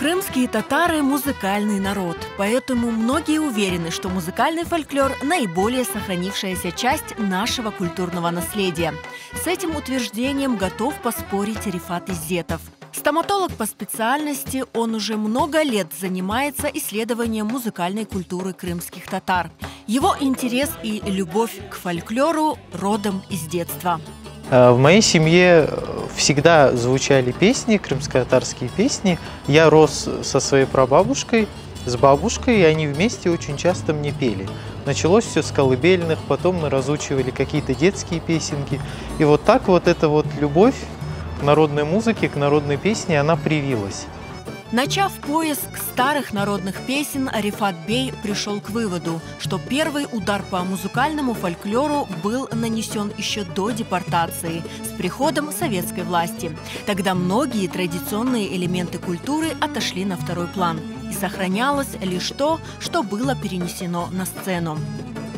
Крымские татары – музыкальный народ, поэтому многие уверены, что музыкальный фольклор – наиболее сохранившаяся часть нашего культурного наследия. С этим утверждением готов поспорить Рифат Изетов. Стоматолог по специальности, он уже много лет занимается исследованием музыкальной культуры крымских татар. Его интерес и любовь к фольклору родом из детства. Э, в моей семье э, всегда звучали песни, крымско-татарские песни. Я рос со своей прабабушкой, с бабушкой, и они вместе очень часто мне пели. Началось все с колыбельных, потом мы разучивали какие-то детские песенки. И вот так вот эта вот любовь к народной музыке, к народной песне, она привилась. Начав поиск старых народных песен, Арифат Бей пришел к выводу, что первый удар по музыкальному фольклору был нанесен еще до депортации, с приходом советской власти. Тогда многие традиционные элементы культуры отошли на второй план, и сохранялось лишь то, что было перенесено на сцену.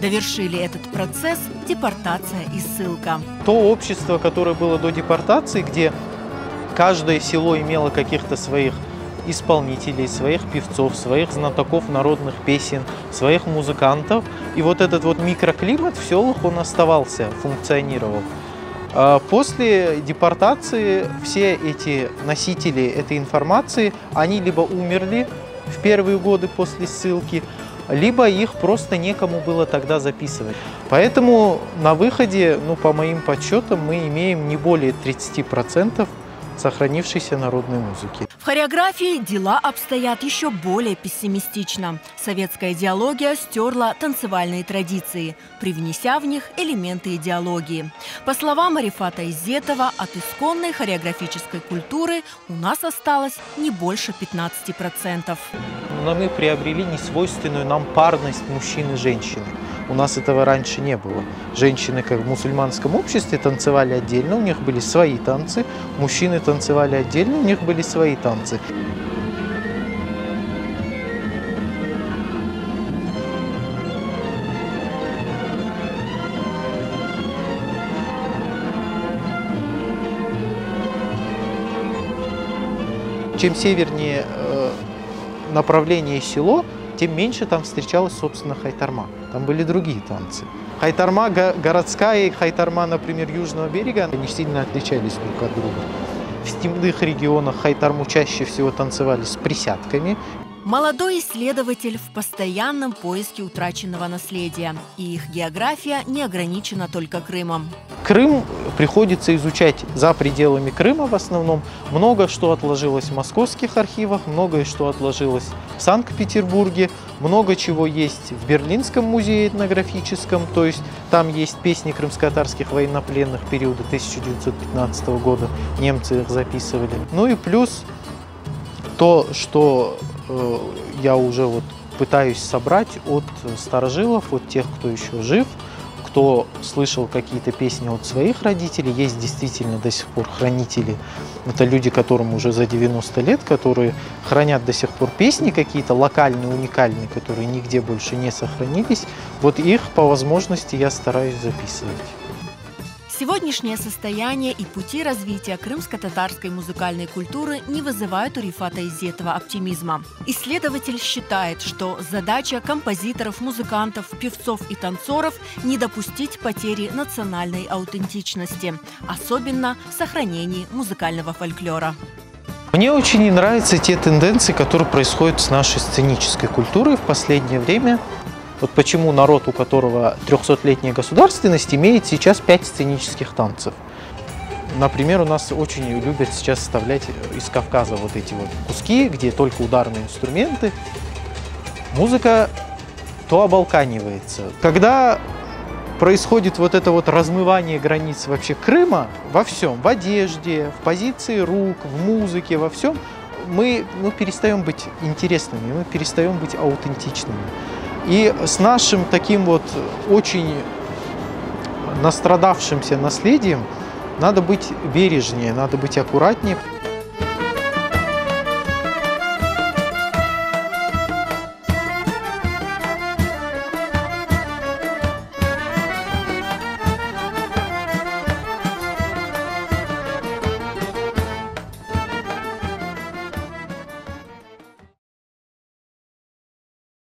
Довершили этот процесс депортация и ссылка. То общество, которое было до депортации, где каждое село имело каких-то своих исполнителей, своих певцов, своих знатоков народных песен, своих музыкантов. И вот этот вот микроклимат в селах, он оставался, функционировал. А после депортации все эти носители этой информации, они либо умерли в первые годы после ссылки, либо их просто некому было тогда записывать. Поэтому на выходе, ну, по моим подсчетам, мы имеем не более 30% сохранившейся народной музыки. В хореографии дела обстоят еще более пессимистично. Советская идеология стерла танцевальные традиции, привнеся в них элементы идеологии. По словам Арифата Изетова, от исконной хореографической культуры у нас осталось не больше 15%. Но мы приобрели несвойственную нам парность мужчин и женщины. У нас этого раньше не было. Женщины, как в мусульманском обществе, танцевали отдельно, у них были свои танцы. Мужчины танцевали отдельно, у них были свои танцы. Чем севернее э, направление село, тем меньше там встречалась, собственно, хайтарма. Там были другие танцы. Хайтарма городская и хайтарма, например, южного берега, они сильно отличались друг от друга. В степных регионах хайтарму чаще всего танцевали с присядками, Молодой исследователь в постоянном поиске утраченного наследия, и их география не ограничена только Крымом. Крым приходится изучать за пределами Крыма в основном. Много что отложилось в московских архивах, многое что отложилось в Санкт-Петербурге, много чего есть в Берлинском музее этнографическом, то есть там есть песни крымско-татарских военнопленных периода 1915 года, немцы их записывали. Ну и плюс то, что я уже вот пытаюсь собрать от старожилов, от тех, кто еще жив, кто слышал какие-то песни от своих родителей, есть действительно до сих пор хранители. Это люди, которым уже за 90 лет, которые хранят до сих пор песни какие-то локальные, уникальные, которые нигде больше не сохранились. Вот их по возможности я стараюсь записывать. Сегодняшнее состояние и пути развития крымско-татарской музыкальной культуры не вызывают у Рифата Изетова оптимизма. Исследователь считает, что задача композиторов, музыкантов, певцов и танцоров – не допустить потери национальной аутентичности, особенно в сохранении музыкального фольклора. Мне очень не нравятся те тенденции, которые происходят с нашей сценической культурой в последнее время. Вот почему народ, у которого 300-летняя государственность, имеет сейчас 5 сценических танцев. Например, у нас очень любят сейчас вставлять из Кавказа вот эти вот куски, где только ударные инструменты. Музыка то обалканивается. Когда происходит вот это вот размывание границ вообще Крыма во всем, в одежде, в позиции рук, в музыке, во всем, мы, мы перестаем быть интересными, мы перестаем быть аутентичными. И с нашим таким вот очень настрадавшимся наследием надо быть бережнее, надо быть аккуратнее.